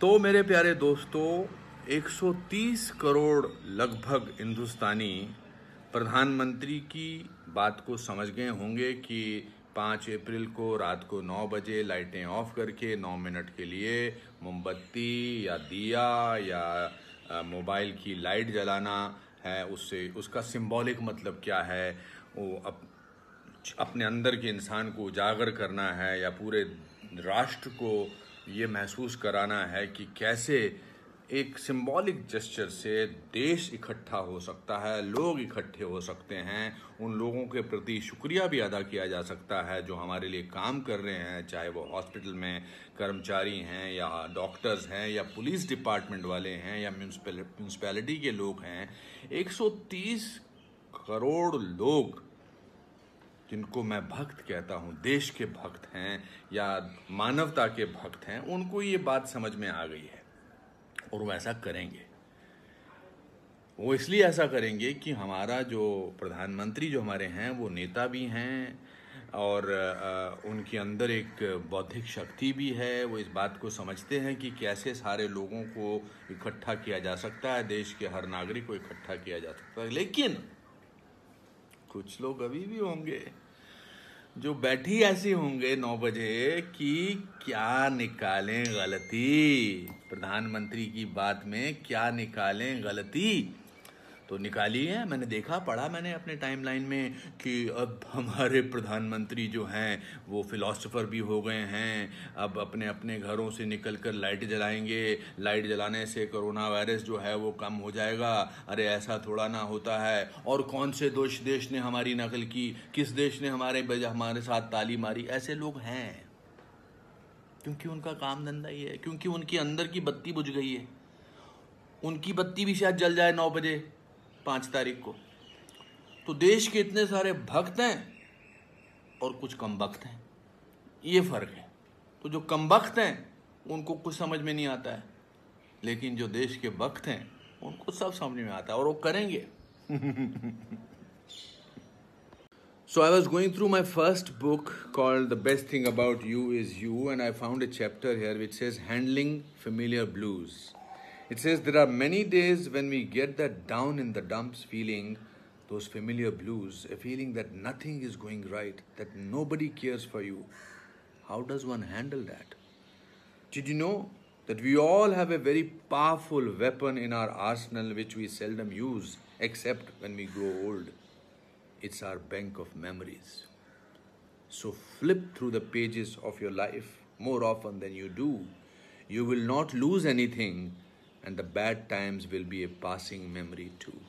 तो मेरे प्यारे दोस्तों 130 करोड़ लगभग हिंदुस्तानी प्रधानमंत्री की बात को समझ गए होंगे कि 5 अप्रैल को रात को 9 बजे लाइटें ऑफ़ करके 9 मिनट के लिए मोमबत्ती या दिया या मोबाइल की लाइट जलाना है उससे उसका सिंबॉलिक मतलब क्या है वो अप, अपने अंदर के इंसान को उजागर करना है या पूरे राष्ट्र को ये महसूस कराना है कि कैसे एक सिंबॉलिक जेस्चर से देश इकट्ठा हो सकता है, लोग इकट्ठे हो सकते हैं, उन लोगों के प्रति शुक्रिया भी अदा किया जा सकता है जो हमारे लिए काम कर रहे हैं, चाहे वो हॉस्पिटल में कर्मचारी हैं या डॉक्टर्स हैं या पुलिस डिपार्टमेंट वाले हैं या म्यूनसिपैलिटी के लोग हैं 130 करोड़ लोग जिनको मैं भक्त कहता हूँ, देश के भक्त हैं या मानवता के भक्त हैं, उनको ये बात समझ में आ गई है और वो ऐसा करेंगे। वो इसलिए ऐसा करेंगे कि हमारा जो प्रधानमंत्री जो हमारे हैं, वो नेता भी हैं और उनके अंदर एक बौद्धिक शक्ति भी है। वो इस बात को समझते हैं कि कैसे सारे लोगों को इकट्ठा किया जा सकता है, देश के हर नागरिक को इकट्ठा किया जा सकता है। लेकिन कुछ लोग अभी भी होंगे, जो बैठी ऐसे होंगे नौ बजे कि क्या निकालें गलती? प्रधानमंत्री की बात में क्या निकालें गलती? तो निकाली है, मैंने देखा, पढ़ा मैंने अपने टाइमलाइन में कि अब हमारे प्रधानमंत्री जो हैं, वो फिलोसोफर भी हो गए हैं। अब अपने अपने घरों से निकल कर लाइट जलाएँगे। लाइट जलाने से कोरोना वायरस जो है, वो कम हो जाएगा। अरे, ऐसा थोड़ा ना होता है। और कौन से दोष देश ने हमारी नकल की? किस देश ने हमारे हमारे साथ ताली मारी? ऐसे लोग हैं। क्योंकि उनका काम धंधा ही है। क्योंकि उनके अंदर की बत्ती बुझ गई है। उनकी बत्ती भी शायद जल जाए नौ बजे। पाँच तारीख को। तो देश के इतने सारे भक्त हैं और कुछ कम वक्त हैं। ये फ़र्क है। तो जो कम वक्त हैं, उनको कुछ समझ में नहीं आता है। लेकिन जो देश के भक्त हैं, उनको सब समझ में आता है और वो करेंगे। So I was going through my first book called the best thing about you is you and I found a chapter here which is handling familiar blues It says there are many days when we get that down in the dumps feeling, those familiar blues, a feeling that nothing is going right, that nobody cares for you. How does one handle that? Did you know that we all have a very powerful weapon in our arsenal which we seldom use except when we grow old? It's our bank of memories. So flip through the pages of your life more often than you do. You will not lose anything and the bad times will be a passing memory too.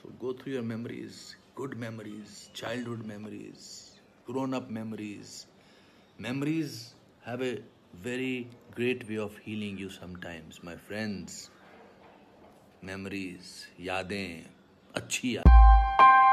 So go through your memories good memories, childhood memories, grown up memories. Memories have a very great way of healing you sometimes, my friends. Memories, yadein, achhi yadein.